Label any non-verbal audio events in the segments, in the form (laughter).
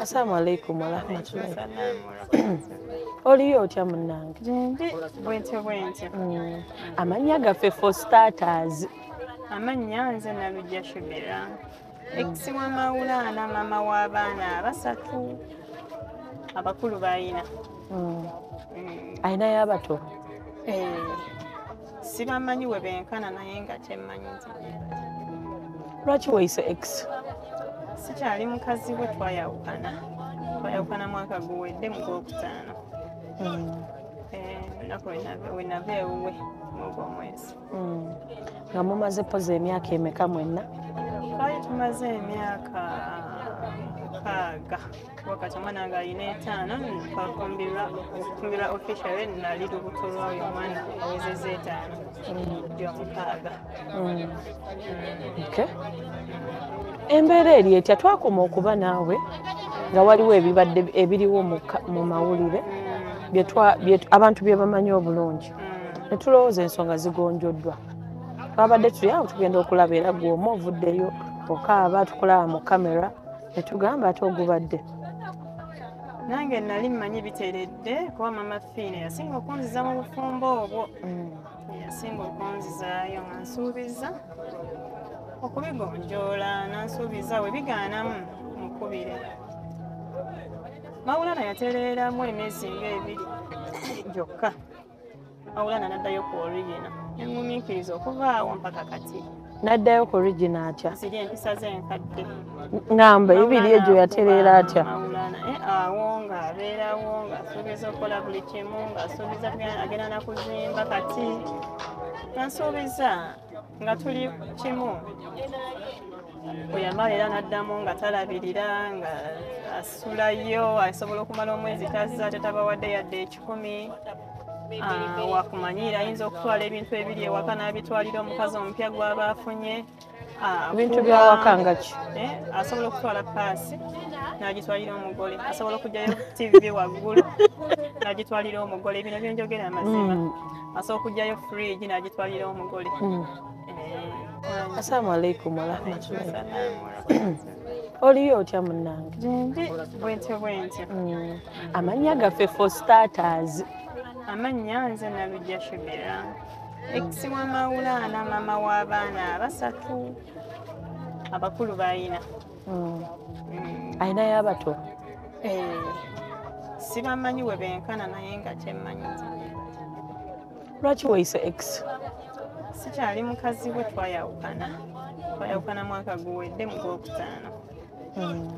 Assalamu alaikum warahmatullahi. Oliyo otya munnange? Gyendi bwentyo bwentyo. Mm. Amannya gaffe for starters. Amannya nze Nalujja Shubira. Ekisi wa Mawulana maama w'abaana abasatu. Abakulu bayina. Mm. Mm. Ayinayo abato? Eh, Sibamanyi we benkana naye nga kyemmanyi nze. Lwaki weyise x? Sikyali mukazi we twayawukana. Twayawukana mwaka guwedde mu gwokutaano. Mm. Eh, Ennaku we nava- we nava ewuwe mwogwo omwezi. Mm. Nga mumaze poza emyaka emeka mwenna? twali tumaze emyaka mukaaga wakati omwana nga alina etaano okufumbirwa officially nali lubuto lwayo omwana awezeza etaano. Ndi omukaaga. Mm. Embeera eri etya? Twakoma okuba naawe nga waliwo ebibadde ebiriwo mu mawulire bye- abantu bye bamanyi obulungi. Ne tulowooza ensonga zigonjoddwa. Twabadde tuli awo tugenda okulaba era gw'omu ovuddeyo okaaba tukulaba mu kamera ne tugamba ate ogubadde. Nange nali mmanyi biteredde kuba mama fiina yasinga okunziza mu bufumbo obwo. Yasinga okunzizaayo nga nsuubiza okubigonjoola nansuubiza we bigaanamu mukubire mawulana yatereeramu emyezi ng'ebiri (coughs) gyokka. Mawulana n'addayo ku origina neŋŋumiikiriza okuva awo mpaka kati n'addayo ku origina atya? Ziri empisa z'enkadde ŋŋamba ebiri egyo yatereera atya? Eh, awo ng'abeerawo ng'asuubiza okukola buli kimu ng'asuubiza agenda nakuzimba kati. Nansuubiza nga tuli kimu. Bwe yamala era n'addamu nga talabirira nga asulayo asobola okumala omwezi tazza tetabawadde yadde ekikumi Ah, wakumanyiira ayinza okutwala ebintu ebiri ewaka n'abitwalira omukazi omupya gw'aba afunye Ah, ebintu byawaka nga ki? Eh, asobola okutwala paasi n'agitwalira omugole. Asobola okugyayo tv waggulu (laughs) n'agitwalira omugole. Bino byenjogera amazima. Mm, asobola okugyayo fridge n'agitwalira omugole. Assalamu alaikum warahmatullahi oliyo otya munnange? Gyendi bwentyo bwentyo Mm. amannya gaffe for starters amannya nze nalujja shubira ekisi wa mawulana maama w'abaana abasatu abakulu bayina Mm. Mm. ayinayo abato Eh, sibamanyi we benkana naye nga kyemmanyi lwaki weyise x sikyali mukazi we twayawukana twayawukana mwaka guwedde mu gwokutaano Mm.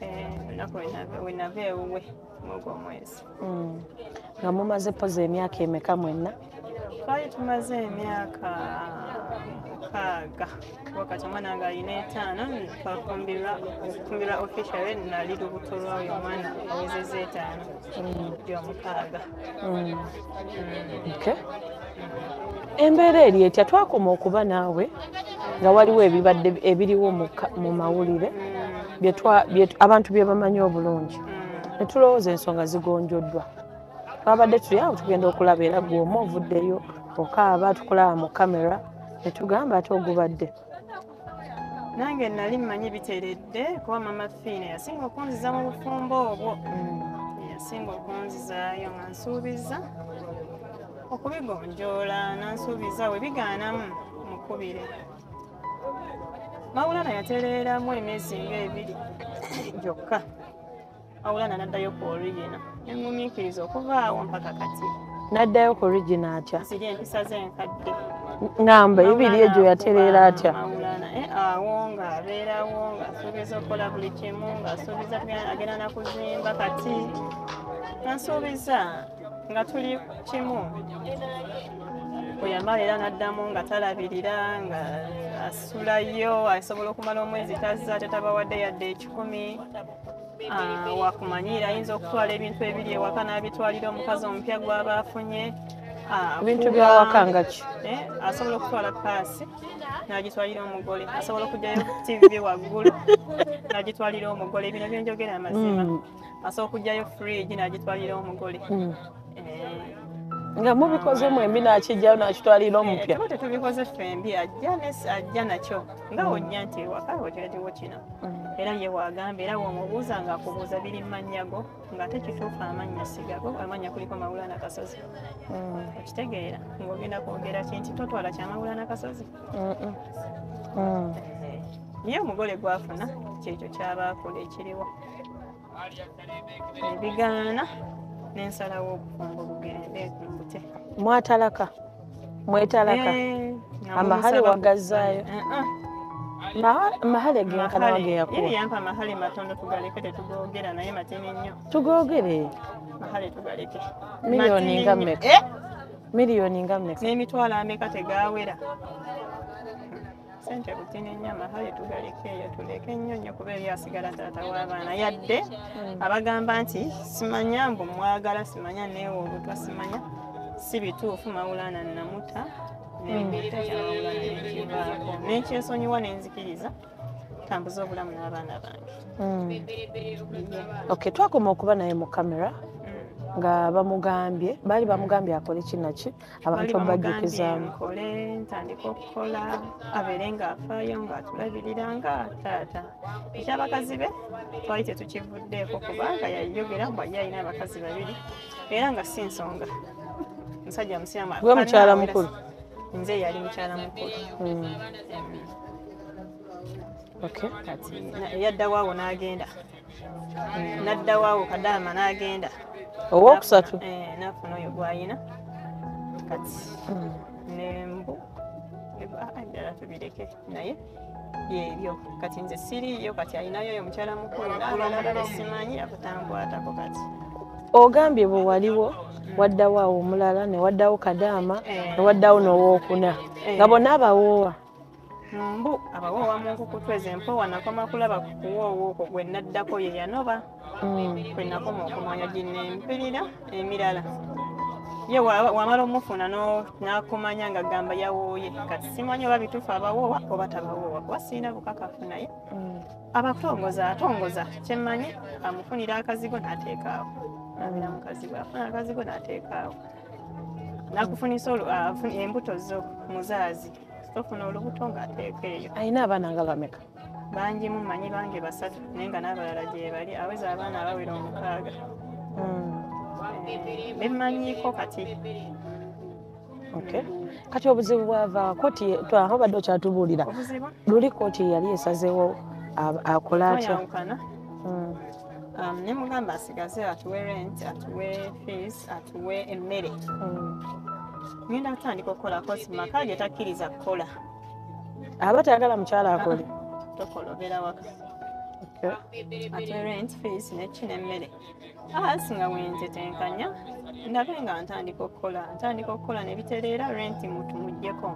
Eh, ennaku we nava- we nava ewuwe mwogwo omwezi Mm. Nga mumaze poza emyaka emeka mwenna? Twali tumaze emyaka mukaaga wakati omwana nga alina etaano twafumbirwa officially nali lubuto lwayo omwana awezeza etaano ndi omukaaga Mm. Okay. embeera eri etya? Twakoma okuba naawe nga waliwo ebibadde ebiriwo mu mawulire abantu bye bamanyi obulungi. Ne tulowooza ensonga zigonjoddwa twabadde tuli awo tugenda okulaba era gw'omu ovuddeyo okaaba tukulaba mu kamera ne tugamba ate ogubadde. Nange nali mmanyi biteredde kuba mama fiina yasinga okunziza mu bufumbo obwo. Yasinga okunzizaayo nga nsuubiza okubigonjoola nansuubiza we bigaanamu mukubire mawulana yatereeramu emyezi ng'ebiri gyokka mawulana n'addayo ku origina neŋŋumiikiriza okuva awo mpaka kati. N'addayo ku origina atya? Ziri empisa z'enkadde. Ŋŋamba ebiri egyo yatereera atya? Eh, awo ng'abeerawo ng'asuubiza okukola buli kimu ng'asuubiza agenda nakuzimba kati. Nansuubiza nga tuli kimu. Bwe yamala era n'addamu nga talabirira nga asulayo asobola okumala omwezi tazza tetabawadde yadde ekikumi Ah, wakumanyiira ayinza okutwala ebintu ebiri ewaka n'abitwalira omukazi omupya gw'aba afunye Ah, ebintu byawaka nga ki Eh, asobola okutwala paasi n'agitwalira omugole asobola okugyayo tv waggulu n'agitwalira omugole bino byenjogera amazima Mm. asobola okugyayo fridge n'agitwalira omugole Mm. Eh, nga mubikoze mwembi nakijjayo nakitwalira omupya tuba tetubikoze fembi ajja nakyo nga wojja nti ewaka okyetiwo kino Mm. era ye wagamba era womubuuza nga akubuuza biri mu mannya go ng'ate kituufu amannya sigago amannya kuliko mawula nakasozi Mm. okitegeera ng'ogenda kwogera ki nti totwala kyamawula nakasozi Mm, mm. Mm. ye omugole gwafuna kyekyo kyabaakola ekiriwo ebigaana n'ensalawo obufumbo bugende mbute mwatalaka mwetalaka. Eh, amahale wagazzaayo. Eh, eh. Maha- mahale genkana Mahale. wage Ye yakuwa yampa mahale matondo tugaleke tetugogera naye matini nnyo. Tugogere? Mahale tugaleke. Miliyoni nga mmeka? Miliyoni nga mmeka? N'emitwalo ameka tegawera sente butini nnyo amahale tugaleke eyo tuleke nnyo nnyo kuba eri asigala taata w'abaana yadde abagamba nti simanya mbu mwagala simanya neewe olutwa simanya si bituufu mawulana namuta nembuta kyamawulana nekivaako nekyesonyiwa nenzikiriza tambuza obulamu n'abaana bange. Mm. Ok twakoma okuba naye mu kamera. Mm. Nga bamugambye baali bamugambye akole kinaki abantu obajjukizaamu nkole ntandika okukola abeere ng'afaayo ng'atulabirira nga taata. Ekyabakazi be twali tetukivuddeeko kubanga yayogera mbu ye alina abakazi babiri era nga si nsonga. Musajja musiramu Gwe mukyala mukulu? nze yali mukyala mukulu. Mm. ok kati na- yaddawaawo n'agenda. Naddawaawo kadaama n'agenda owokusatu Eh, nafuna oyo gwayina kati nembu ddala tubireke naye yeebyo kati nze siriiyo kati alinayo oyo mukyala mukulu n'abalala simanyi akutankwatako kati ogambye bwe waliwo waddawo awo omulala ne waddawo kadaama Eh. ne waddawo n'owookuna Eh. nga bonna abawoowa mbu abawoowa mu nkukutweza empowa nakoma kulaba ku kuwoowa okwo gwe naddako ye yanoba. Kwe nakoma okumanya ginempirira emirala. Ye wa- wamala omufuna n'akumanya nga gamba yawooye. Kati simanyi oba bituufu abawoowa oba tabawoowa kuba siina bukakafu naye. Mm. abatongoza atongoza kyemmanyi amufunira akazigo n'ateekaawo. Abira mukazigo afuna akazigo n'ateekaawo. Nakufunisa embuto zo muzaazi tofuna olubuto ng'ateeka eyo alina abaana nga bameka? Bangi mumanyi bange basatu naye nga n'abalala gye bali aweza abaana abawera omukaaga. Mm. Eh, bemmanyiiko kati? Kati obuzibu bwava kooti twaho badde okyatubuulira luli kooti yali esazeewo akola atya? Twayawukana Mm. Um, ne mugamba asigaze atuwe rent atuwe fees atuwe emmere. Mm. Ngenda kutandika okukola kosi maka ge takkiriza kukola. Aba tayagala mukyala akole. Tokolobera waka. Ate rent fees neki nemmere asi nga wentetenkanya ndabe nga ntandika okukola. Ntandika okukola nebitereera rent mutu muggyeko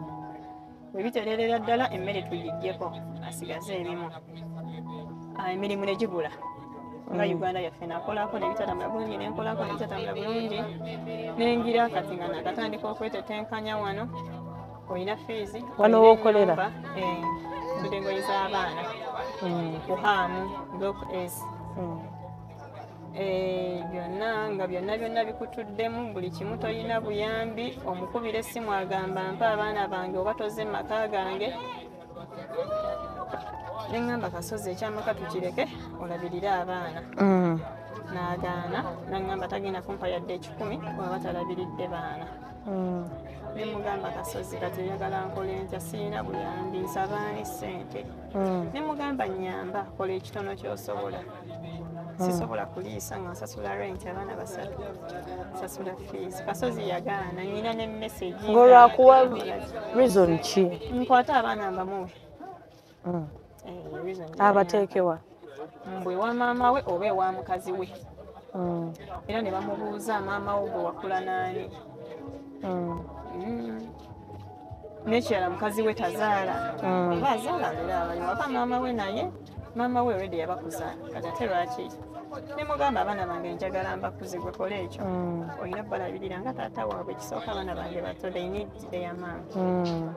webitereerera ddala emmere tugiggyeko asigaze ebimu Ah, emirimu negigula nga uganda yaffe nakolako nebitatambula bulungi nenkolako nebitatambula bulungi nengira kati nga nakatandika okwetetenkanya wano olina feezi Wano w'okolera? ennyumba, eh, engoye z'abaana Mm. kuhaamu block s Mm. Eh, byonna nga byonna byonna bikutuddemu buli kimu tolina buyambi omukubira essimu agamba mpa abaana bange oba toze mu maka gange neŋŋamba kasozi ekyamaka tukireke olabirire abaana. Mm. n'agaana naŋŋamba tagenda kumpa yadde ekikumi waba talabiridde baana. Mm. nemugamba kasozi kati oyagala nkola entya siina buyambi nsabaani ssente. Mm. nemugamba nyamba kola ekitono kyosobola. Sisobola kuliisa nga nsasula rent abaana basatu nsasula fees. Kasozi yagaana nyina ne message ng'olwakuwa reason ki? Nkwate abaana mbamuwe abateekewa mbwe wa maama we oba ewa mukazi we Mm. era ne bamubuuza maama wo gwe wakula naani Mm. Mm. nekirala mukazi we tazaala Mm. oba azaala lera abaliwo aba maama we naye maama we olwedi yabakuza kati ate lwaki nemugamba abaana bange njagala mbakuze gwe kola ekyo Mm. olina balabirira nga taata waabwe ekisooka abaana bange bato they need their Mm.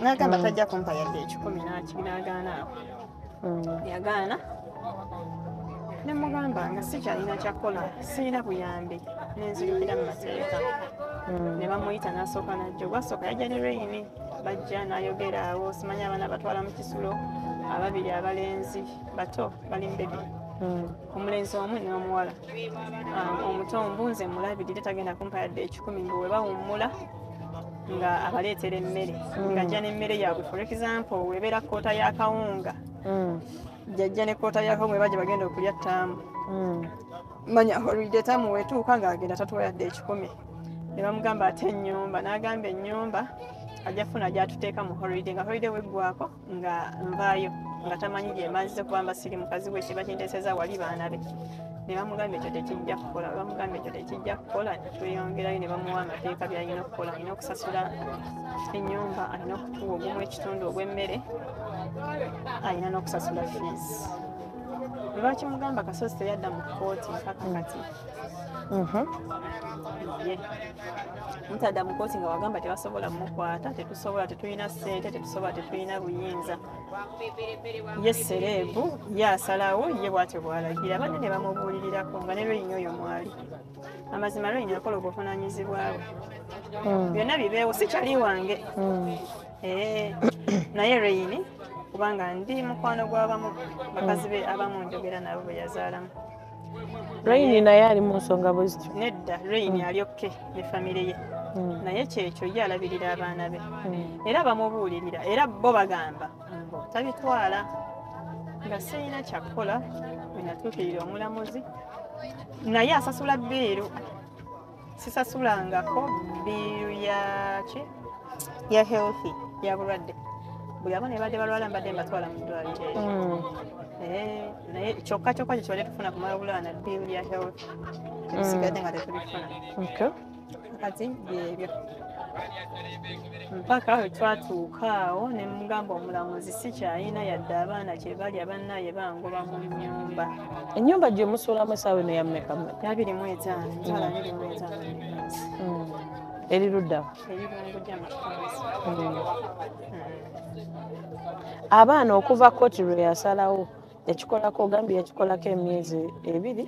nagamba tajja kumpa yadde ekikumi n'agaana awo Mm. yagaana nemugamba nga sikyalina kyakola siina buyambi nenzirukira mu mateeka Mm. ne bamuyita n'asooka najja ogwasooka yajja ne reyini bajja n'ayogera awo simanyi abaana batwala mu kisulo ababiri abalenzi bato bali mu bebi Mm. Omulenzi omu n'omuwala. Ah, omuto mbunze mulabirire tagenda kumpa yadde ekikumi mbu we bawummula nga abaleetera emmere ng'ajja n'emmere yaabwe for example webeera koota y'akawunga Mm. jajja ne koota y'akawunga ebajja bagenda okulya ttaamu. Mm. manya holiday tamu wetuuka ng'agenda tatuwa yadde ekikumi. Ne bamugamba ate ennyumba n'agamba ennyumba ajja funa gyatuteeka mu holiday nga holiday weggwako nga nvaayo nga tamanyi gyemazize kubamba siri mukazi we kiba kinteeseza wali baana be. Ne bamugamba ekyo tekijja kukola Bwe bamugamba ekyo tekijja kukola netweyongerayo ne bamuwa amateeka byalina okukola. Alina okusasula ennyumba alina okutuwa ogumu ekitundu ogw'emmere alina n'okusasula fees. Lwaki mugamba kasozi teyadda mu kkooti mpaka kati mutadda mu kkooti nga wagamba tebasobola mukwata tetusobola tetulina ssente tetusobola tetulina buyinza. Ye sereebu ye asalawo ye bwatyo bwalagira. Banne ne bamubuulirirako nga ne lweyini oyo mwali. Amazima lweyini akola obuvunanyizibwabwe Mm. byonna bibeewo si kyali wange. Mm. Eh, naye reyini kubanga ndi mukwano gw'abamu bakazi be abamu njogera nabo bwe yazaalamu Raini naye ali mu nsonga bwe zityo. nedda reyini alyokke ne famire ye Mm. naye kyekyo ye alabirira abaana be Mm. era bamubuulirira era bo bagamba tabitwala nga sirina kyakukola wenatuukirira omulamuzi naye asasula bbiiru sisasulangako bbiiru yaki ya healthy ya bulwadde buli abo ne badde balwala mbadde mbatwala mu ddwaliro eryo Mm. Naye kyokka kyokka kyekibadde tufuna ku malabulana bbiiru ya health ebisigadde nga tetubifuna kati byebyo mpaka we twatuuka awo ne mugamba omulamuzi si kyalina yadde abaana kye balya bannaye bangoba mu nnyumba Ennyumba gye musuulamu essaawa eno ya mmeka mmeka? yabirimu etaano emitwalo abiri mu etaano n'ekansi. Eri ludda wa? ebirungujja mu kitonzi Mm. Abaana okuva kkooti lwe yasalawo yakikolako ogambye yakikolako emyezi ebiri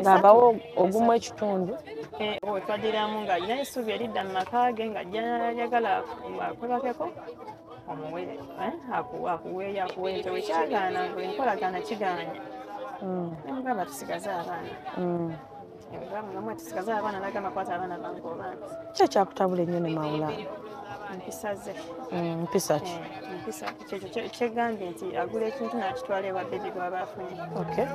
ng'abawo ogumu ekitundu. Wetwaddiramu ng'alina essuubi eridda mu maka ge ng'ajja yagala akwebakeko omuwe eh, aku- akuweeyo akuwe nti wekyagaana buli nkolagana kigaanya Mm. nemugamba tusigaze abaana. Mm. emugamba tusigaze abaana nagamba kwata abaana bange obaana ki ekyakutabula ennyo ne mawulana empisa ze Mm, mpisa ki Eh, empisa kyekyo kye- kyegambye nti agula ekintu n'akitwala ewa bebi gwaba afunye okay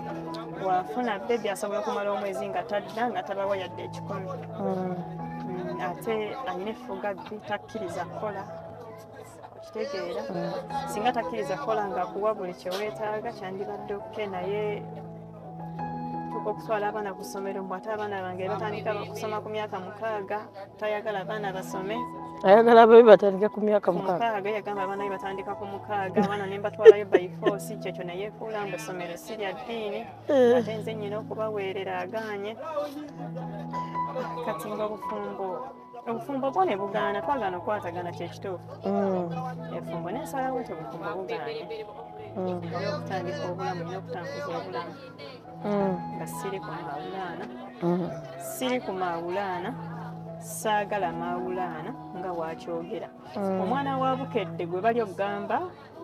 wafuna bebi asobola okumala omwezi nga tadda nga tabawa yadde ekikumi. Mm. Mm, ate alina effuga bbi takkiriza kukola. Okitegeera. Singa takkiriza kukola ngaakuwa buli kyeweetaaga kyandibadde okke naye tuka okutwala abaana ku ssomero mbw ate abaana bange batandika kusoma ku myaka mukaaga tayagala abaana basome ayagala babe batandike ku myaka mukaaga yagamba abaana be batandika ku mukaaga abaana ne mbatwalayo force kyekyo neyeefuula mbu essomero si lya ddiini ate nze nnyina okubaweerera agaanye. Kati nga obufumbo obufumbo bwo ne bugaana twagaana okukwatagana kyekituufu Mm, efumbo nensalawo nti obufumbo bugaanye. Mm, olina okutandika obulamu olina okutambuza obulamu. Mm, nga siri ku mawulaana mm. siri ku mawulaana saagala mawulaana nga wakyogera Mm. omwana wa bukedde gwe bali okugamba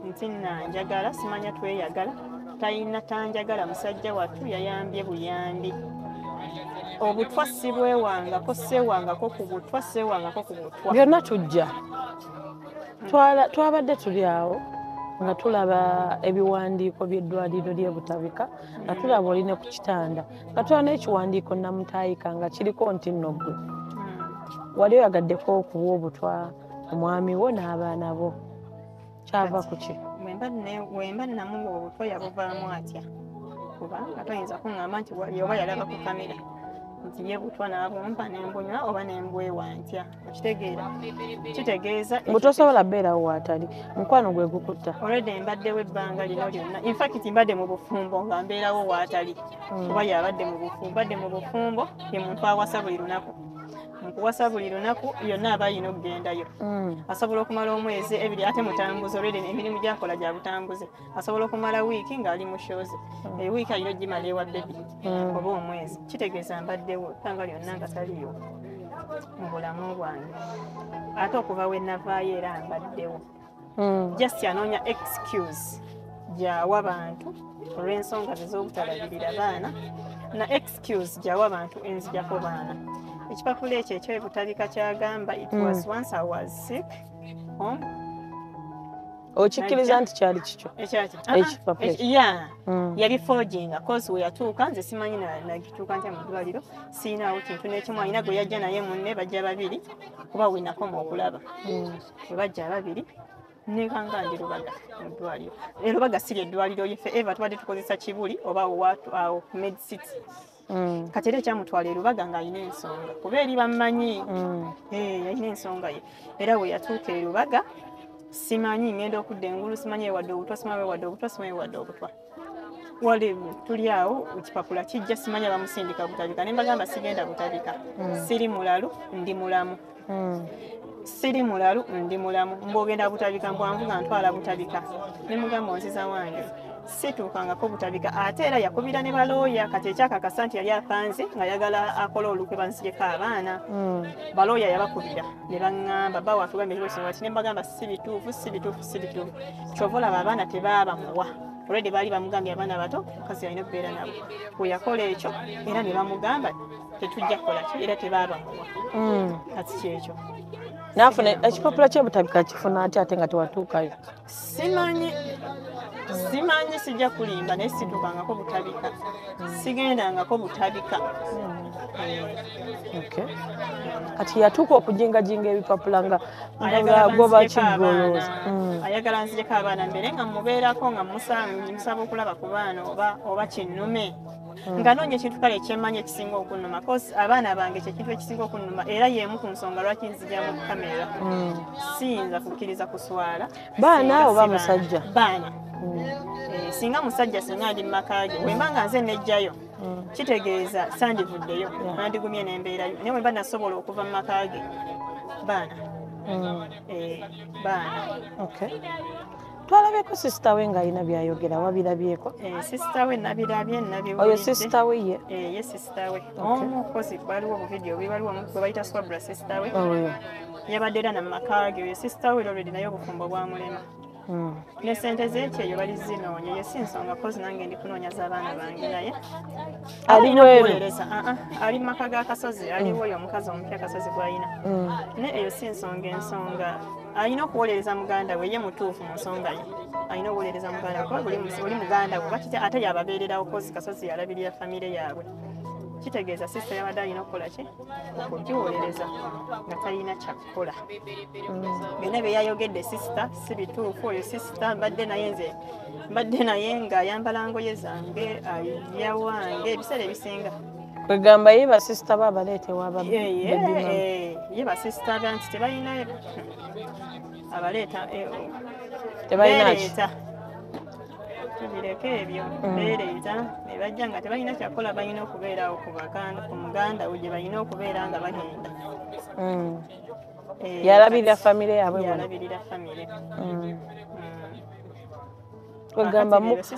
nti nanjagala simanya tweyagala talina tanjagala musajja wattu yayambye buyambi obutwa sibwewangako sewangako ku butwa sewangako ku butwa byonna tujja twabadde tuli awo nga tulaba ebiwandiiko by'eddwaliro ly'e butabika nga tulaba oline ku kitanda nga tulaba n'ekiwandiiko namutaayika nga kiriko nti nno ggwe. Wali oyagaddeko okuwa obutwa omwami wo n'abaana bo. Kyava ku ki? bwemba namuwa obutwa yabuvaamu atya? Kubanga toyinza kuŋŋamba nti oba yalaba ku kamera nti ye butwa n'abumpa nembunywa oba nembwewa ntya? Okitegeera kitegeeza mbu tosobola beerawo waatali mukwano gwe gukutta. Olwedde mbaddewo ebbanga lino lyonna. Infact mbadde mu bufumbo nga mbeerawo waatali kuba yabadde mu bufumbo mbadde mu bufumbo ye muntu awasa buli lunaku mukuwasa buli lunaku yonna aba ayina okugendayo. Mm, asobola okumala omwezi ebiri ate mutambuze olwedde emirimu gyakola gya butambuze asobola okumala wiiki ng'ali mu shozi ewiiki alina ogimala ewa bebi Mm. oba omwezi. Kitegeeza mbaddewo ebbanga lyonna nga taliyo mu bulamu bwange. Ate okuva we navaayo era mbaddewo. Mm. just anoonya excuse gyawa bantu olw'ensonga ze z'obutalabirira baana na excuse gyawa bantu enzijako baana ekipapula ekyo ekyebutabika kyagamba it was once i was sick home. Okikkiriza nti kyali kikyo? Ekyaki Ekipapula ekyo. ya Mm. yali foginga kozi we yatuuka nze simanyi na- nagituuka ntya mu ddwaliro siinaawo kintu n'ekimu alina gwe yajja naye munne bajja babiri kuba we nakoma okulaba. Bwe bajja babiri nekanga ndi lubaga mu ddwaliro. E lubaga siri eddwaliro yefe eva tubadde tukozesa kibuli oba awo medcity Mm. Kati era ekyamutwala e lubaga ng'alina ensonga kuba eri bammanyi. Mm. Eh, yalina ensonga ye. Era we yatuuka e lubaga simanyi ngenda okudda engulu simanyi ewadde obutwa simanyi ewadde obutwa simanyi ewadde obutwa. Wali tuli awo ekipapula kijja simanyi abamusindika butabika. Ne mbagamba sigenda butabika. Siri mulalu ndi mulamu. Mm. siri mulalu ndi mulamu. Mbogenda butabika mbwanvuga ntwala butabika. Ne mugamba onziza wange situukangako butabika ate era yakubira ne balooya. Kati ekyakakasa nti yali apanze ng'ayagala akola olukwe banzijeko abaana. Mm. balooya yabakubira ne baŋŋamba ba watugambye ekibosingati ne mbagamba si bituufu si bituufu si bituufu. Kyova olaba abaana tebabamuwa olwedde baali bamugambye abaana bato mukazi alina okubeera nabo. Bwe yakola ekyo era ne bamugamba tetujja kukola ki? Era tebabamuwa Mm. kati kyekyo naafuna ekipapula kyebutabika kifuna ate ate nga tewatuukayo simanyi simanyi sijja kulimba naye situukangako butabika. Sigendangako butabika. Okay. kati yatuuka okujingajinga ebipapula nga kiggolooza abaana. ayagala nzijeko abaana mbere nga mubeerako nga musa- musaba okulaba ku baana oba oba kinnume nga noonya ekintu kale kyemmanyi ekisinga okunnuma cause abaana bange kyekintu ekisinga okunnuma era yeemu ku nsonga lwaki nzija mu kamera. Siyinza kukkiriza kuswala Baana oba musajja? baana. Eh, singa musajja singa ndi mumaka ge bwe mba nga nze nejjayo kitegeeza sandivuddeyo nandigumye nembeerayo naye bwe mba nasobola okuva mu maka ge baana. Eh, baana twalabyeko sisita we ng'alina byayogera wabirabyeko Eh, sisita we nabirabye oyo nabiwulidde sisita we ye? Eh, ye sisita we. Omu kozi waliwo obuvidiyo bwebaliwo gwe bayita swabula sisita we. Oyo yabadde era namaka ge oyo sisita we lolwedi naye obufumbo bwamulema Mm. ne sente zekyo eyo bali zinoonya? Ye si nsonga kozi nange ndi kunoonya z'abaana bange naye. Ali Alina bweru? okuwolereza, ah, ali mu maka g'akasozi aliwo oyo omukazi omupya akasozi gw'alina Mm. naye eyo si nsonga ensonga alina okuwolereza muganda we ye mutuufu mu nsonga ye. Alina okuwolereza muganda kuba oli muganda we bakitya ate yababeererawo kozi kasozi yalabirira famire yaabwe. Kitegeeza sisita yabadde alina okukola ki? Okugiwolereza nga talina kyakukola. Byonna bye yayogedde sisita si bituufu oyo sisita mbadde naye nze mbadde naye ng'ayambala ngoye zange alya wange ebiseera ebisinga kwegamba ye basisita be abaleetewa aba Ye- eh, basisita ba nti tebalina abaleeta eh, tebalina ki beereeta tubireke ebyo beereeta ne bajja nga tebalina kyakola balina okubeerawo ku muganda we gye balina okubeera nga bagenda Mm. Eh, yalabirira famire yaabwe yalabirira famire Mm. Mm. Kwegamba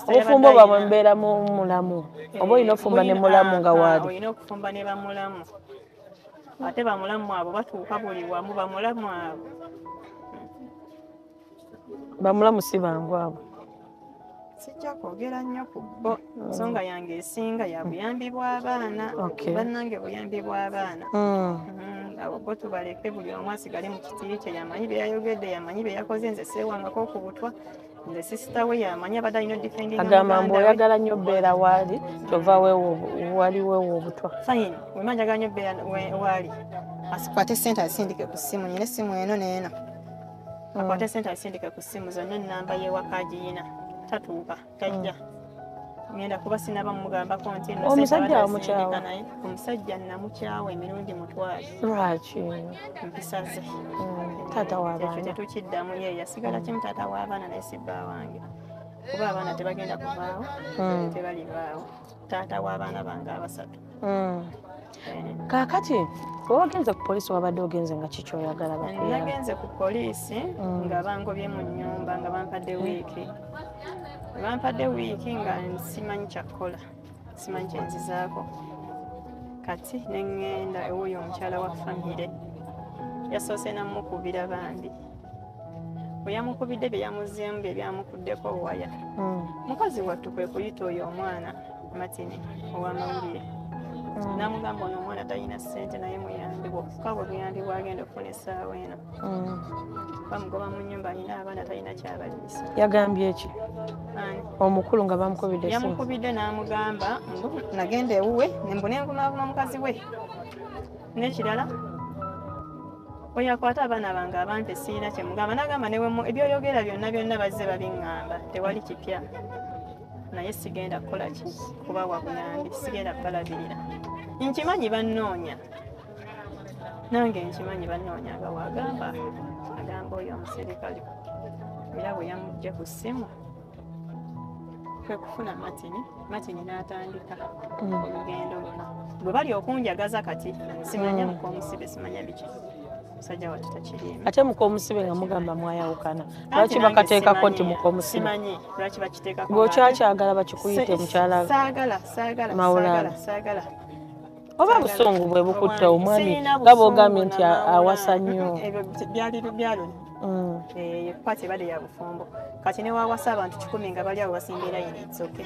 obufumbo bwabwe mbeera mu mulamu? Oba olina ofumba ne mulamu nga ah, waali? olina okufumba ne bamulamu ate bamulamu abo batuuka buli wamu bamulamu abo. Bamulamu si bangu abo. Sijja kwogera nnyo ku bo. Ensonga yange esinga ya buyambi bw'abaana bannange buyambi bw'abaana Mm. Abo bo tubaleke buli omu asigale mu kitiri kye yamanyi bye yayogedde yamanyi bye yakoze nze seewangako ku butwa nze sisita we yamanyi abadde alina defendinga agamba mbu oyagala nnyo beera waali kyova wali weewa obutwa. Fine wema njagala nnyo beera we- waali. Asikwate sente asindike ku ssimu nyina essimu eno neeno akwate sente asindike ku ssimu zonna enamba y'ewaka agiyina tatuuka tajja ngenda kuba sinaba mumugambako nti Omusajja naye omusajja namukyawa emirundi mutwale lwaki? Mpisa ze Mm, taata ekyo w'abaana tetukiddamu ye yasigala kimu taata w'abaana naye si bba wange. Kuba abaana tebagenda kuvaawo Mm. tebalivaawo taata w'abaana bange abasatu. Mm. Eh, kaakati bwe wagenze ku polisi wabadde ogenze nga kiki oyagala bakuyamba nagenze ku poliisi nga bangobye mu nnyumba nga bampadde wiiki bampadde wiiki nga simanyi kyakukola simanyi kyenzizaako kati neŋŋenda ewuyo omukyala wa famire yasoose namukubira bambi. Bwe yamukubidde bye yamuzeemu bye byamukuddeko waya. Mm. mukazi wattu kwe kuyita oyo omwana matini ow'amawulire namugamba ono omwana talina ssente naye muyambi bwokka bwe buyambi bwagenda okufuna essaawa eno. Mm. bamugoba mu nyumba alina abaana talina kyabaliisa yagambye eki omukulu nga bamukubidde yamukubidde n'amugamba nagenda ewuwe nembu nenvunaavuna mukazi we. N'ekirala bwe yakwata abaana bange abante siina kyemugamba nagamba newemu ebyoyogera byonna byonna bazze babiŋŋamba tewali kipya naye sigenda kukola ki? Kubawa buyambi sigenda kubalabirira. Nkimanyi bannoonya nange nkimanyi bannoonya nga wagamba agamba oyo omuserikale. Era bwe yamugje ku ssimu kwe kufuna matini matini n'atandika Mm. olugendo luno. Bwe bali okunjagaza kati simanya Mm. mukomusibe simanya biki musajja wattu takiriimu ate mukomusibe nga mugamba mwayawukana. Lwaki bakateekako nti bakiteekako ng'okyakyagala bakikuyite mukyala Mawulana. oba busungu bwe bukutta omwami nga bwogambye nti awasa nnyo. Kwati ebadde ya bufumbo. Kati newawasa abantu kikumi nga bali awo basimba yini itsoke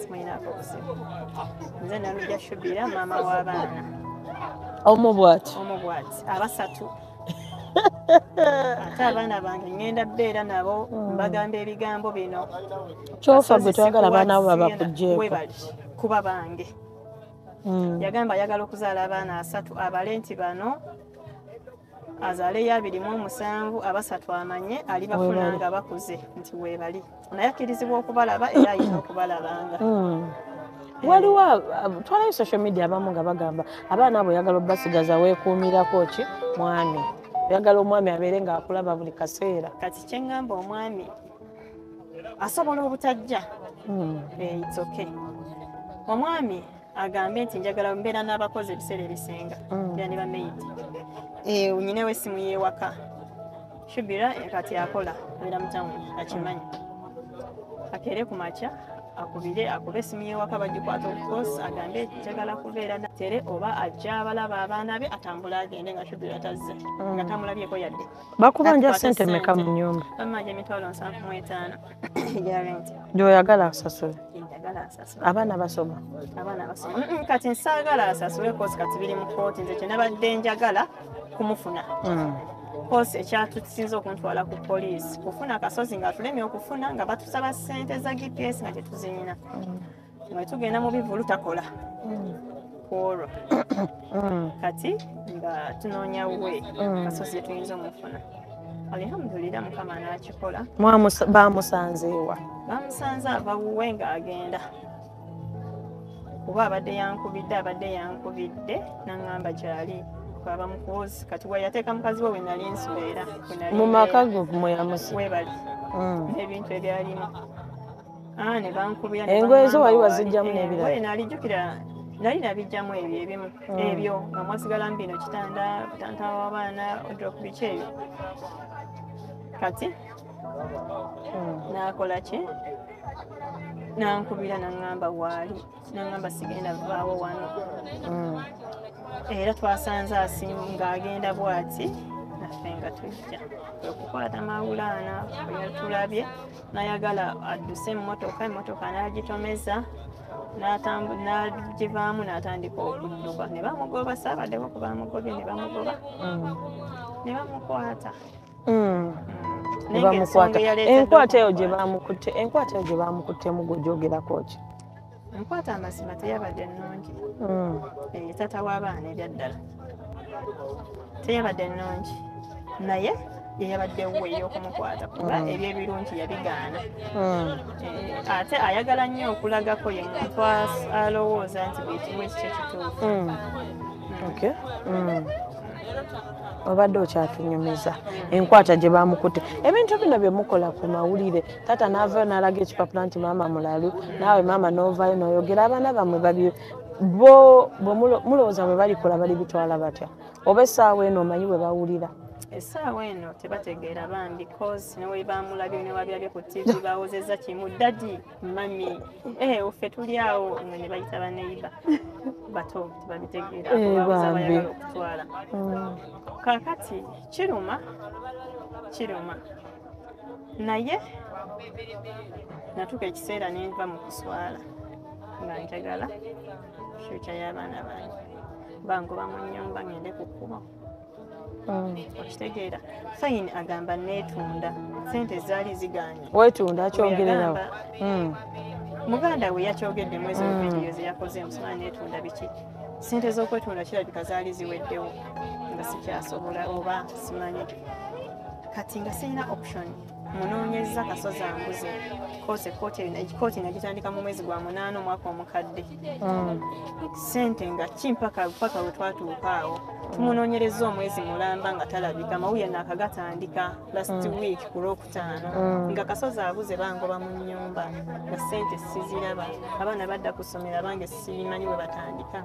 simanyinako obuzibu nze nalujja shubira maama w'abaana omu bw'ati omu bwati abasatu. Ate abaana bange ngenda beera nabo mbagamba ebigambo bino. Kyofa gwe twagala abaana bo sigenda- babakugjeeko we bali kuba bange. Mm. yagamba ayagala okuzaala abaana asatu abale nti bano azaaleyo abiri mu omusanvu abasatu amanye alibafuna nga bakuze nti weebali. Naye akkirizibwa okubalaba era ayina okubalabanga. Mm. Waliwo twalayo social media abamu nga bagamba abaana abo oyagala obasigaza weekuumirako ki? Mwami. Oyagala omwami abeere ng'akulaba buli kaseera. Kati kyeŋŋamba omwami asobola obutajja. Mm. Eh, it's okay. Omwami agambe nti njagala mbeera n'abakozi ebiseera ebisinga. Mm. beera ne bamaidi nyinawo essimu y'ewaka shubira eh, kati akola abeera mutawuni akimanyi. Akeere ku makya akubire akube essimu y'ewaka bagikwata obukosi agambe njagala kubeera na tere oba ajja abalaba abaana be atambule agende nga shubira tazze nga tamulabyeko yadde. Bakubanja sente meka mu nyumba bamanja emitwalo nsanvu mu etaano. (coughs) Egya renti gyoyagala asasule? Abaana basoma? Abaana basoma. Mm, mm, kati nsaagala asasule kosi kati biri mu kooti nze kyenabadde njagala kumufuna Mm. kosi ekyatusinza okuntwala ku poliisi. Kufuna akasozi nga tulemye okufuna nga batusaba ssente za gps nga tetuzirina. Nga tugenda mu bivulu takola. Ku olwo. Mm. kati nga tunoonya we Mm. kasozi tetuyinza omufuna alhamdulira mukama n'akikola. Bamusanzeewa bamusanze ava wuwe ng'agenda. Kuba abadde yankubidde abadde yankubidde naŋŋamba gyali kwaba mukozi kati we yateeka mukazi we we nali nswera we nali mu maka go mweyamusa weebali Mm. n'ebintu ebyalimu Ah, ne bankubira ne Engoye zo wali waziggyamu eh, n'ebirala? nalijjukira nali nabijjamu ebyo ebimu Mm. ebyo nga mwasigalamu bino kitanda butanta w'abaana odrop biki ebyo kati Mm. nakola ki nankubira naŋŋamba waali naŋŋamba sigenda vaawo wano. Era twasanze asimu ng'agenda bw'ati? Naffe nga tujja. Okukwata mawulaana bwe yatulabye nayagala adduse emmotoka emmotoka n'agitomeza n'agivaamu n'atandika okudduka ne bamugoba saabaddeko ku bamugobye ne bamugoba. Mm. ne bamukwata. Mm. Mm. enkwata eyo gye bamukutte enkwata eyo gye bamukuttemu gwe gyogerako ki enkwata amazima teyabadde nnungi Mm. Eh, taata w'abaana ebyaddala teyabadde nnungi naye yeyabadde we ey'okumukwata kuba Mm. ebyebirungi yabigaana Mm. Eh, ate ayagala nnyo okulagako ye muntu alowooza nti buli kimu ekikyo kituufu. Okay. Obadde okyatunyumiza. Enkwata gye bamukutte. Ebintu bino bye mukola ku mawulire. Taata naavayo n'alaga ekipapula nti maama mulalu. Naawe maama n'ovaayo n'oyogera. Abaana bammwe babi bo bwe mulo- mulowooza bwe balikola bali bitwala batya? Oba essaawa eno omanyi bwe bawulira essaawa eno tebategeera bambi cause newe bamulabye ne wabyabye ku tv bawozeza kimu dadi mami eh uffe tuli awo. Nga ne bayita baneiba (laughs) bato tebabitegeera. Eh, bayagala okutwala. Mm. kakati kiruma kiruma. Naye natuuka ekiseera nenva mu kuswala. Nga njagala fyuca y'abaana bange. Bangoba mu nnyumba ngende ku kkubo. Okitegeera. Fayini agamba neetunda sente zaali ziganye weetunda akyongererawo Bwe Mm. muganda we yakyogedde mwezi Mm. vidiyo zeyakoze musoma neetunda biki? Sente z'okwetunda kirabika zaali ziweddewo nga sikyasobola oba simanyi. Kati nga sirina option munoonyeza kasozi ambuze. Kooti nagitandika mu mwezi gwa munaana omwaka omukadde. Mm. sente nga kimpaka paka we twatuuka awo tumunoonyereza omwezi mulamba nga talabika mawulire naakagatandika last week ku lwokutaano Mm. nga kasozi abuze bangoba mu nnyumba nga sente siziraba abaana badda ku ssomero abange simanyi we batandika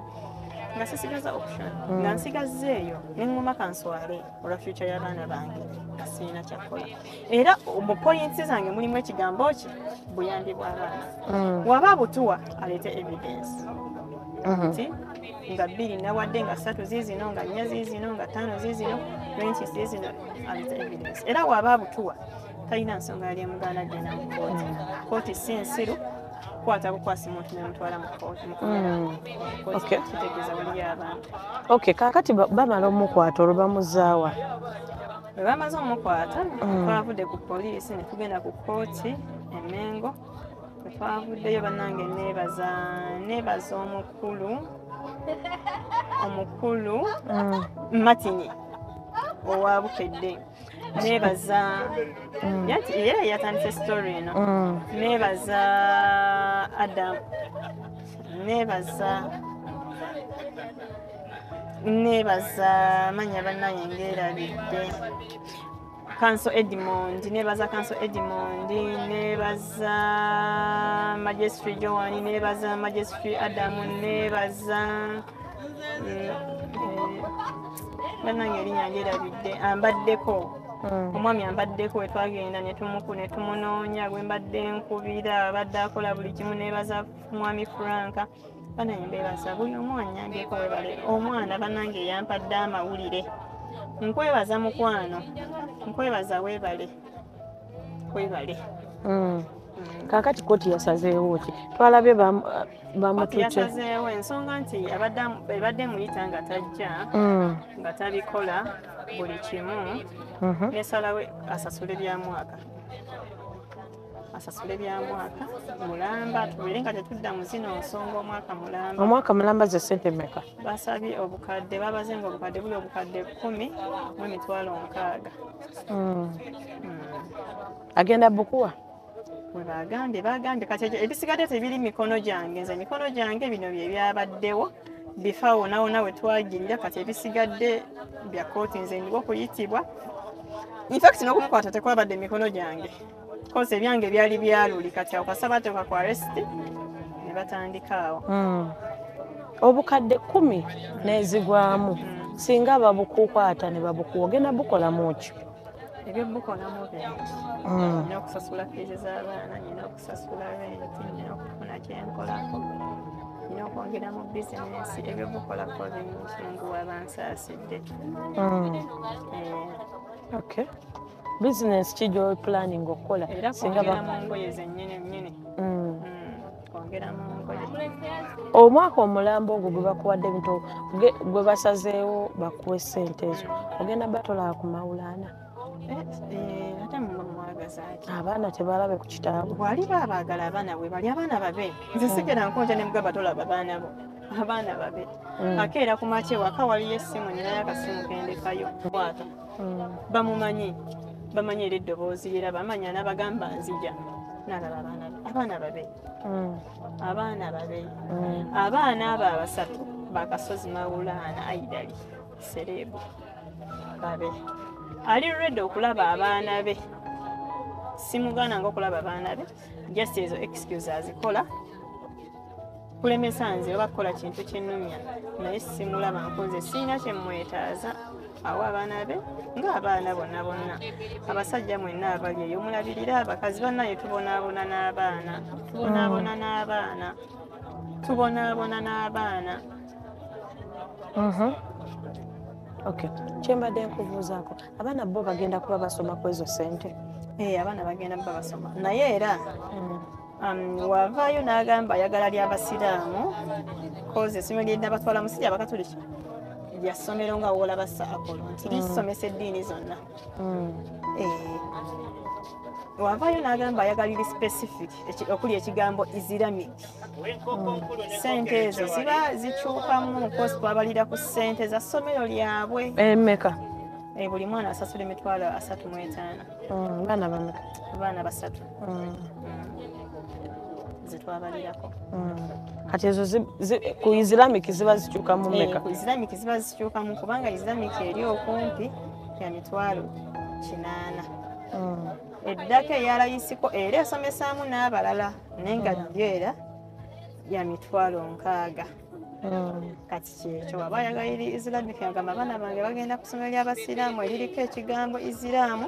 nga sisigaza option nga nsigaza eyo neŋŋuma kanswale olwa fyuca y'abaana bange nga sirina kyakkola era mu poyinti zange mulimu ekigambo ki buyambi bw'abaana Mm. waba butuwa aleete evidence Mhm. Nti nga bbiri nawadde nga ssatu ziizino nga nnya ziizino nga ttaano ziizino twenty ziizino evidence. Era waba abutuwa talina nsonga yali emuganda genda mu kooti kooti si nsiru kukwata bukwasi muntu nemutwala mu kooti mu komera Mm. Kooti Okay. kitegeeza wali abantu. Okay kaakati ba- bamala omukwata olwo bamuzaawa? Bwe bamaze omukwata Mm. twavudde ku poliisi ne tugenda ku kooti emengo twavuddeyo bannange neebaza neebaza omukulu (laughs) omukulu Mm. matini owa bukedde. Neebaza yanti era yatandise story eno. Mm. neebaza adam. Neebaza neebaza manya bannange ngeerabidde kanso edmond neebaza kanso edmond neebaza magistry joani neebaza magistry adamu neebaza mm, eh, bannange erinnya ngerabidde ambaddeko. Mm. omwami ambaddeko we twagenda ne tumuku ne tumunoonya gwe mbadde nkubira abadde akola buli kimu neebaza mwami franka. Banaye mbeebaza buli omu anyangeeko webale omwana bannange yampadde amawulire nkwebaza mukwano nkwebaza weebale webale Mm. kaakati kooti yasazeewo ki twalabye bam- bamutute yasazeewo ensonga nti ebadde muyita nga tajja Mm. nga tabikola buli kimu Mhm. nesalawe asasule bya mwaka asasule bya mwaka mulamba tubeere nga tetudda mu zino nsonga omwaka mulamba omwaka mulamba ze sente meka basabye obukadde babaze nga obukadde buli obukadde kumi mu emitwalo nkaaga. Mm. Mm. agenda bukuwa? Bwe bagambye bagambye kati ebisigadde tebiri mikono gyange. Nze mikono gyange bino bye byabaddewo bifa wonawona we twagirira. Kati ebisigadde bya kooti nze ndiwo okuyitibwa infact n'okumukwata tekwabadde mikono gyange kozi ebyange byali byaluli kati awo kasaba teeka ku aresti ne batandika awo. Mm. obukadde kumi nezigwamu singa babukukwata ne babukuwa ogenda bukolamu ki? Ebyobukolamu bingi Mm. nina okusasula fiizi z'abaana nina okusasula renti nina okufuna kyenkolako nina okwongera mu bizinensi ebyobukolako bingi nguwa bansaasidde Bizinesi ki gyopulaning okukola. Singa Mm. Mm, omwaka omulambo ogwo gwe bakuwadde ebintu gwe basazeewo bakuwa esente ezo. Ogenda batolaa ku mawulaana. Eh, eh, abaana tebalabe ku kitaabu bwali babaagala abaana bwe bali abaana babe. Nze sigera nkonja ne mugamba tolaba baana bo. Abaana babe. Mm. akeera ku makya waka waliyo essimu ninayo akasimu kendekayo Mm. bamumanyi bamanyi era eddoboozi lyera bamanya n'abagamba nzija nalaba abaana abaana babe. Mm. abaana babe. Mm. abaana abo abasatu bakasozi mawulaana aidali sereebu babe. Ali redi okulaba abaana be. Simugaana nga okulaba abaana be. Just ezo excuse azikola kulemesa nze oba kukola kintu kinnumya naye simulaba nkunze sirina kyemwetaaza awo abaana be ng'abaana bonna bonna abasajja mwenna abali eyo mulabirira abakazi bannaye tubonaabona n'abaana tubonaabona n'abaana tubonaabona n'abaana. Mhm. okay. Kyembadde nkubuuzaako abaana bo bagenda kuba basoma ku ezo sente Eh, abaana bagenda bba basoma. Naye era Mm. Wavaayo n'agamba ayagala ly'abasiraamu kozi essomero lyedda batwala musijja abakatoliki lya ssomero nga woolaba saakolo nti lisomesa eddiini zonna. Mm. Eh, wavaayo n'agamba ayagala liri specific okuli ekigambo islamic. Sente ezo ziba zikyukamu kosi twabalira ku sente za ssomero lyabwe. Emeka. Eh, buli mwana asasula emitwalo asatu mu etaano. Mm, baana bameka abaana basatu. Mm. Zetwabalirako Mm. kati ezo ku islamic ziba zikyuka mu meka ku islamic ziba zikyukamu kubanga islamic eri okumpi ya mitwalo kinaana Mm. eddaka eyalayisiko era esomesaamu n'abalala naye nga nyo era ya mitwalo nkaaga Mm. kati kyekyo waba ayagala eri islamic agamba abaana bange bagenda ku ssomero ly'abasiraamu eririko ekigambo isiraamu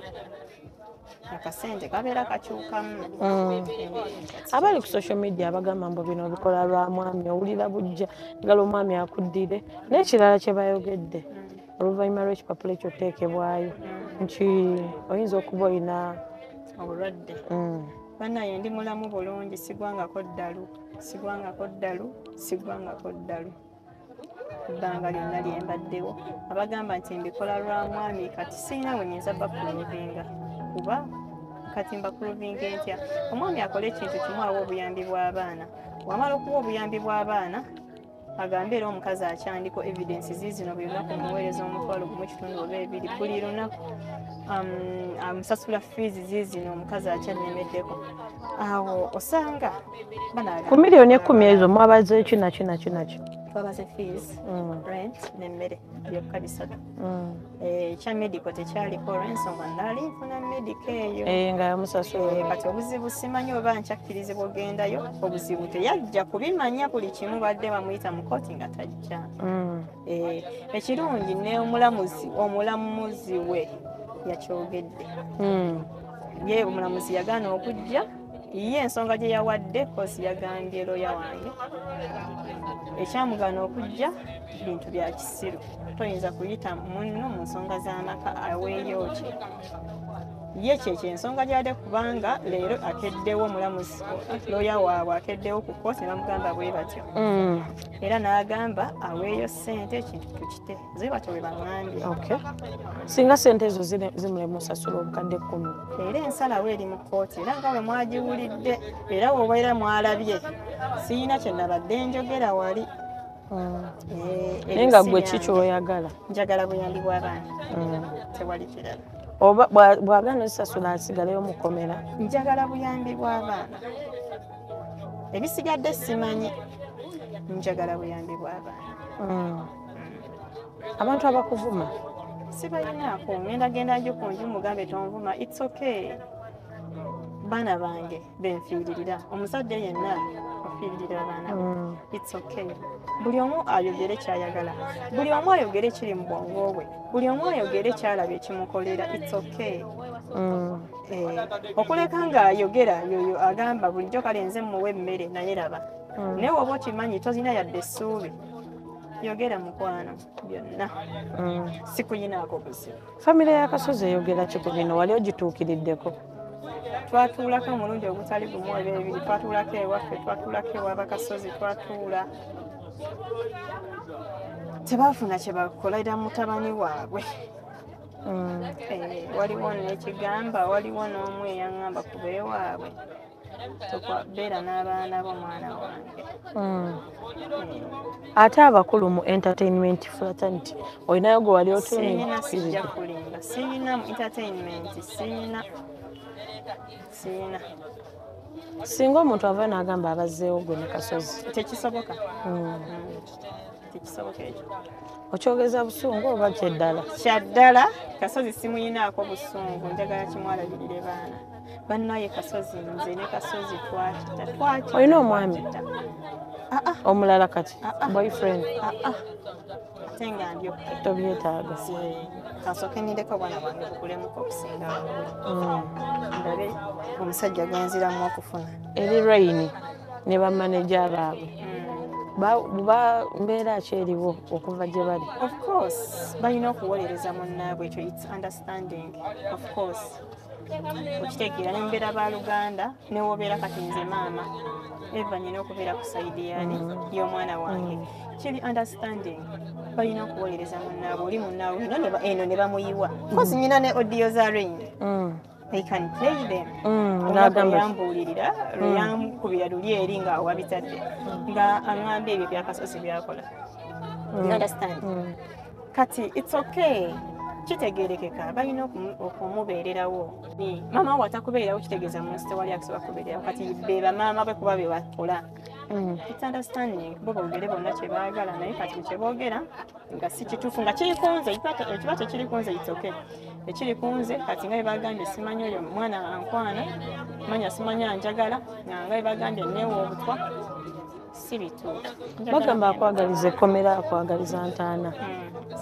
akasente kabeera kakyukamu abali ku social media abagamba mbu bino bikola lwa mwami owulira bujja ngala omwami akuddire. N'ekirala kye bayogedde oluvannyuma lw'ekipapula ekyo oteekebwayo nti oyinza okuba olina obulwadde. Mm. bannaye ndi mulamu bulungi sigwangako ddalu sigwangako ddalu sigwangako ddalu. Ebbanga lyonna lyembaddewo. Abagamba nti mbikola lwa mwami kati sirina bwe nyinza bakuluvinga kuba kati mbakuluvinga entya omwami akole ekintu kimu awa obuyambi bw'abaana. Wamala okuwa obuyambi bw'abaana agambe era omukazi akyandiko evidence zizino buli lunaku mumuweereza omutwalo gumu ekitundu oba ebiri buli lunaku um, amusasula fees zizino omukazi akyannemeddeko awo osanga ku miliyoni ekumi ezo mwabaze ki naki naki naki twabaze fees Mm. rent nemmere byokka bisatu Mm. Eh, ekya medical tekyaliko olw'ensonga naali nfuna medico eyo Eh, nga yamusasula Eh, kati obuzibu simanyi oba nkyakkirizibwa ogendayo obuzibu teyajja kubimanya buli kimu badde bamuyita mu kooti nga tajja. Eh, ekirungi ne omulamuzi we yakyogedde ye omulamuzi yagaana okujja ye ensonga gye yawadde kosi yagambye loya wange. Ekyamugaana okujja bintu bya kisiru. Toyinza kuyita munno mu nsonga z'amaka aweeyo ki ye kyekyo ensonga gyade kubanga leero akeddewo omulamuzi loya waabwe akeddewo ku kooti ne bamugamba bwe batyo. Mm. era n'agamba aweeyo ssente ekintu tukite ze batyo bwe baŋambye singa sente ezo zimulema osasula obukadde kkumi era ensalawo eri mu kkooti era nga bwe mwagiwulidde era wobeera mwalabye siyina kye nabadde njogera wali. Mm. Eh, naye nga gwe ki kyoyagala? Njagala buyambi bw'abaana Mm. tewali kirala oba bwa- bwagaana ozisasula asigaleyo mukomera njagala buyambi bw'abaana. Ebisigadde simanyi njagala buyambi bw'abaana. Mm. abantu abakuvuma? Sibalinaako ngenda genda njo ku nju mugambe tonvuma. Its okay. Baana bange benfiiririra omuzadde yenna ofiiririra abaana. Mm. its okay. Buli omu ayogere kyayagala. Buli omu ayogere kiri mu bwongo bwe. Buli omu ayogere kyalaba ekimukolera its okay. Mm. Eh, okuleka ng'ayogera yoyo agamba bulijjo kale nze muwe emmere naye raba Mm. naye woba okimanyi tozina yadde essuubi? Yogera mukwano byonna. Sikuyinaako buzibu. Famire y'akasozi eyogera ki ku bino wali ogituukiriddeko twatuulako omulundi ogutali gumu oba ebiri twatuulako ewaffe twatuulako ewabakasozi twatuula. Tebaafuna kye bakolera mutabani waabwe. Mm. Eh, waliwo nekigamba waliwo n'omu eyaŋŋamba ku beewaabwe beera n'abaana b'omwana wange. Mm. Ate abakulu mu entertainment fraternity olinayo gwe wali siyina sijja kulimba siyina mu entertainment siyina siyina singa omuntu ava n'agamba abazzeewo gwe ne kasozi tekisoboka? Mm. Tekisoboka ekyo. Okyogeza busungu oba kyeddala? Kyaddala. Kasozi simuyinaako busungu njagala kimwalabirire baana. Bannaye kasozi nze ne kasozi twakita twakita Olina omwami? omulala kati? Boyfriend. Ate nga ndyo tobyetaaga kansooke nindeko obwana bwange bukulumuko okusinga Mm. ndabe omusajja genziramu okufuna eri raini ne bamaneja baabwe mbeera ki eriwo okuva gye bali of course balina okuwolereza munnaabwe ekyo its understanding of course. Okitegeera nembeera baluganda newobeera kati nze maama. Eva nyina okubeera ku saidi yani y'omwana wange. Kiri understanding balina okuwolereza munnaabwe oli munnaabwe eno ne bamuyiwa. Kozi nyina ne odiyo za rain Mm. they can play them. Mm, omwaka n'agamba yambuulirira lweyankubira luli eri nga wabitadde nga aŋŋamba ebyo byakasosi byakola. Understand? Mm. kati its okay kitegerekeka balina okumu- okumubeererawo. Maama we atakubeererawo kitegeeza mu nsi tewali akusobola kubeererawo kati be bamaama bwe kuba be bakola. Mm. its understanding. Bo boogere bonna kye baagala naye kati kye boogera nga si kituufu nga kiri kunze ekiba- tekiri kunze its okay. Ekiri kunze kati nga bebagambye simanyi oyo mwana ankwana manya simanya njagala nga bebagambye neewa obutwa si bituufu. Bagamba akwagaliza ekkomera akwagaliza ntaana.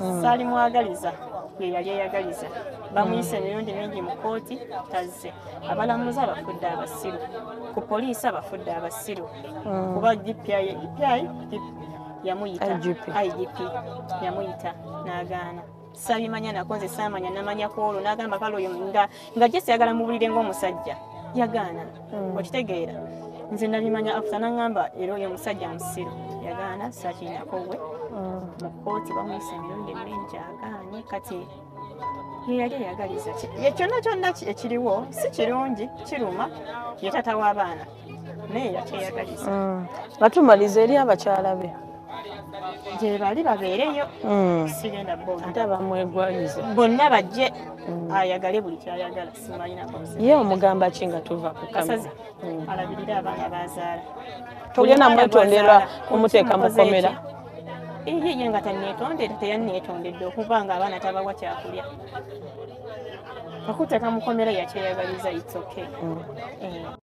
Mm. saali mwagaliza ye yali eyagaliza. Bamuyise emirundi mingi mu kooti tazze. Abalamuzi abafudde abasiru. Ku poliisi abafudde abasiru. Mm. kuba DPI yamuyita. IGP. Yamuyita n'agaana. Saabimanya nako nze saamanya namanya ku olwo n'agamba kale oyo nga nga jesi yagala mubulire ng'omusajja. Yagaana. Mm. okitegeera nze nabimanya afuta n'agamba era oyo omusajja musiru yagaana saakirinako we Mm. mu kkooti bamuyisa emirundi mingi agaanye kati ye yali eyagaliza ki- ye kyonna kyonna ki- ekiriwo si kirungi kiruma ye tata w'abaana naye yakyeyagaliza Mm. batumaliza eri abakyala be gye bali babeereyo Mm. sigenda ate abamwegwayiza bonna bajje ayagale buli kyayagala simalinako ye omugamba ki nga tuva ku kasazi Mm. alabirire abaana bazaala togenda gwazaala, kumuteeka mu mukoze ki? komera ye ye nga tanneetondera teyanneetondedde okuba nga abaana tabawa kyakulya okuteeka mu komera yakyeyagaliza its okay Mm. Eh.